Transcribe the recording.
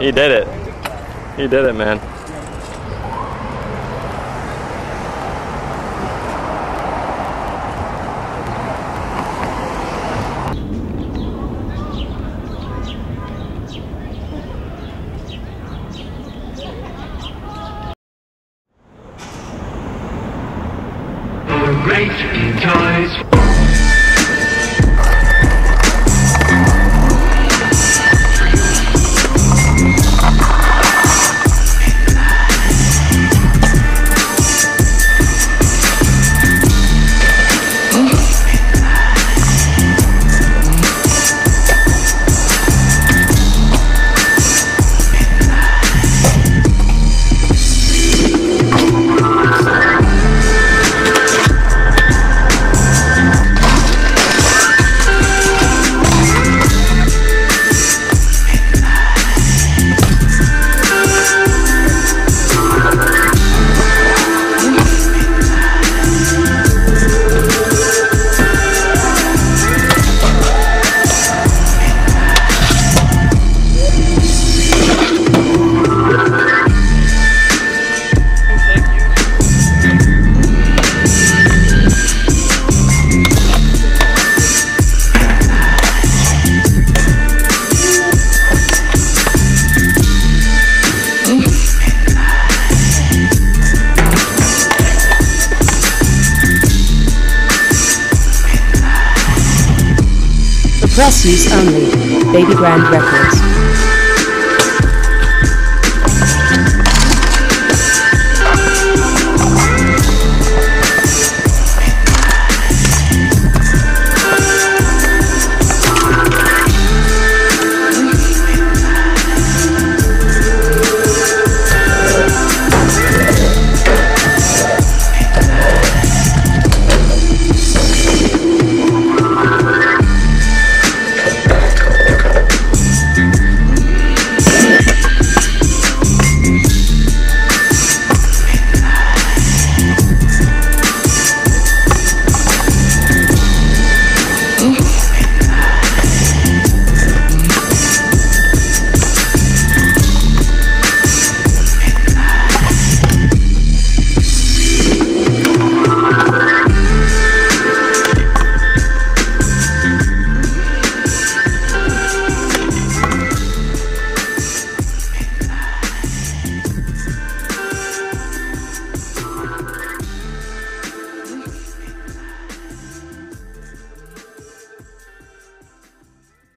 He did it. He did it, man. Great toys. Press use only. Baby Grand Records.